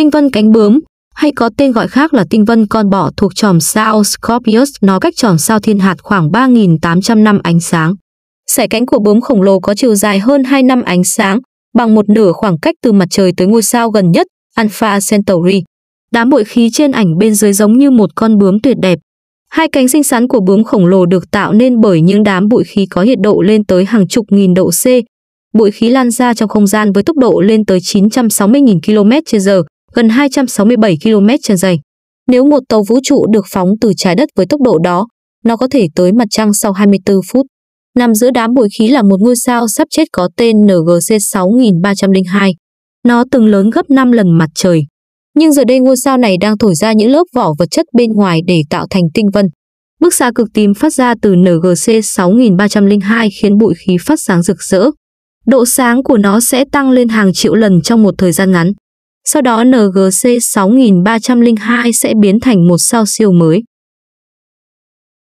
Tinh vân cánh bướm, hay có tên gọi khác là tinh vân con bọ thuộc chòm sao Scorpius, nó cách chòm sao thiên hạt khoảng 3.800 năm ánh sáng. Sải cánh của bướm khổng lồ có chiều dài hơn 2 năm ánh sáng, bằng một nửa khoảng cách từ mặt trời tới ngôi sao gần nhất, Alpha Centauri. Đám bụi khí trên ảnh bên dưới giống như một con bướm tuyệt đẹp. Hai cánh xinh xắn của bướm khổng lồ được tạo nên bởi những đám bụi khí có nhiệt độ lên tới hàng chục nghìn độ C. Bụi khí lan ra trong không gian với tốc độ lên tới 960.000 km/h, gần 267 km/giây. Nếu một tàu vũ trụ được phóng từ trái đất với tốc độ đó, nó có thể tới mặt trăng sau 24 phút. Nằm giữa đám bụi khí là một ngôi sao sắp chết có tên NGC 6302. Nó từng lớn gấp 5 lần mặt trời. Nhưng giờ đây ngôi sao này đang thổi ra những lớp vỏ vật chất bên ngoài để tạo thành tinh vân. Bức xạ cực tím phát ra từ NGC 6302 khiến bụi khí phát sáng rực rỡ. Độ sáng của nó sẽ tăng lên hàng triệu lần trong một thời gian ngắn. Sau đó NGC 6302 sẽ biến thành một sao siêu mới.